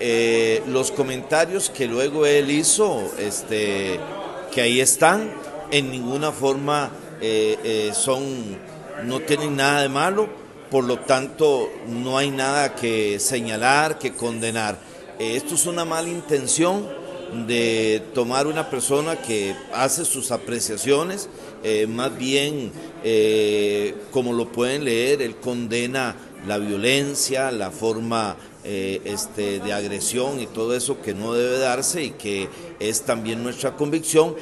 Eh, los comentarios que luego él hizo, este, que ahí están, en ninguna forma eh, eh, son, no tienen nada de malo, por lo tanto no hay nada que señalar, que condenar. esto es una mala intención de tomar una persona que hace sus apreciaciones, más bien, como lo pueden leer, él condena la violencia, la forma eh, este, de agresión y todo eso que no debe darse y que es también nuestra convicción.